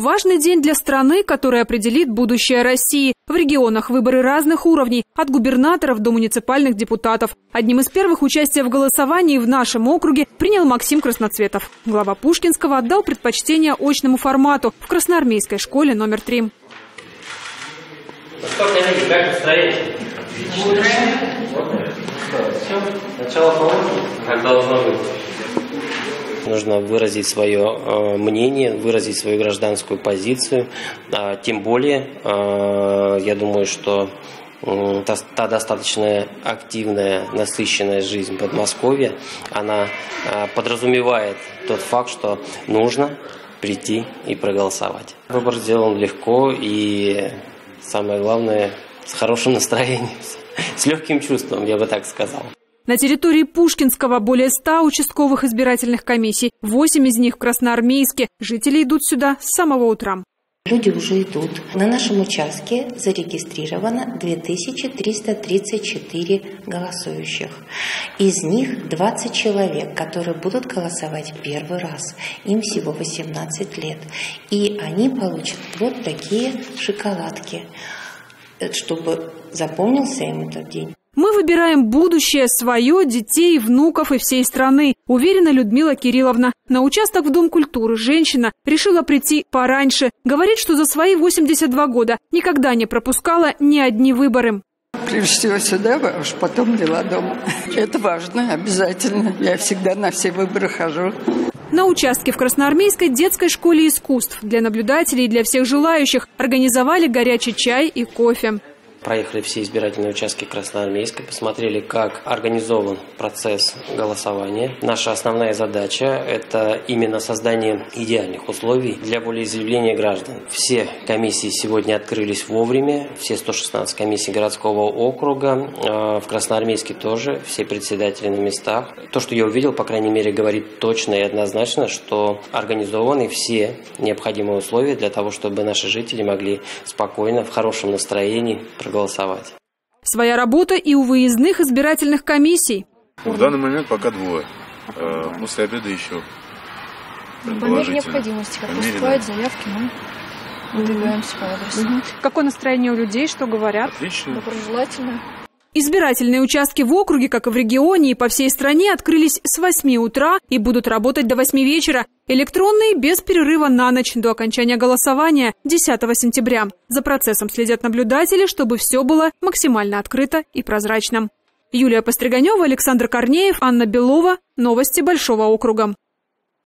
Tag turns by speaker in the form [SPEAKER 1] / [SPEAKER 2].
[SPEAKER 1] Важный день для страны, который определит будущее России. В регионах выборы разных уровней, от губернаторов до муниципальных депутатов. Одним из первых участия в голосовании в нашем округе принял Максим Красноцветов. Глава Пушкинского отдал предпочтение очному формату в Красноармейской школе номер три.
[SPEAKER 2] Что, коллеги, как настроение? Все, начало положено, как должно быть. Нужно выразить свое э, мнение, выразить свою гражданскую позицию. А, тем более, э, я думаю, что та, та достаточно активная, насыщенная жизнь Подмосковья, она э, подразумевает тот факт, что нужно прийти и проголосовать. Выбор сделан легко и, самое главное, с хорошим настроением, с легким чувством, я бы так сказал.
[SPEAKER 1] На территории Пушкинского более ста участковых избирательных комиссий. Восемь из них в Красноармейске. Жители идут сюда с самого утра.
[SPEAKER 3] Люди уже идут. На нашем участке зарегистрировано 2334 голосующих. Из них 20 человек, которые будут голосовать первый раз. Им всего 18 лет. И они получат вот такие шоколадки, э, чтобы запомнился им этот день.
[SPEAKER 1] Мы выбираем будущее свое, детей, внуков и всей страны, уверена Людмила Кирилловна. На участок в Дом культуры женщина решила прийти пораньше. Говорит, что за свои 82 года никогда не пропускала ни одни выборы.
[SPEAKER 4] Прежде всего сюда, а уж потом дела дома. Это важно, обязательно. Я всегда на все выборы хожу.
[SPEAKER 1] На участке в Красноармейской детской школе искусств для наблюдателей и для всех желающих организовали горячий чай и кофе.
[SPEAKER 2] Проехали все избирательные участки Красноармейска, посмотрели, как организован процесс голосования. Наша основная задача – это именно создание идеальных условий для волеизъявления граждан. Все комиссии сегодня открылись вовремя, все 116 комиссий городского округа, а, в Красноармейске тоже, все председатели на местах. То, что я увидел, по крайней мере, говорит точно и однозначно, что организованы все необходимые условия для того, чтобы наши жители могли спокойно, в хорошем настроении проголосовать.
[SPEAKER 1] Своя работа и у выездных избирательных комиссий.
[SPEAKER 5] В данный момент пока двое. Э, после обеда еще.
[SPEAKER 6] По мере необходимости, как поступают заявки, мы выдвигаемся по адресу.
[SPEAKER 1] Какое настроение у людей, что говорят?
[SPEAKER 5] Отлично.
[SPEAKER 6] Доброжелательно.
[SPEAKER 1] Избирательные участки в округе, как и в регионе и по всей стране, открылись с 8 утра и будут работать до 8 вечера. Электронные без перерыва на ночь до окончания голосования 10 сентября. За процессом следят наблюдатели, чтобы все было максимально открыто и прозрачно. Юлия Постриганева, Александр Корнеев, Анна Белова. Новости Большого округа.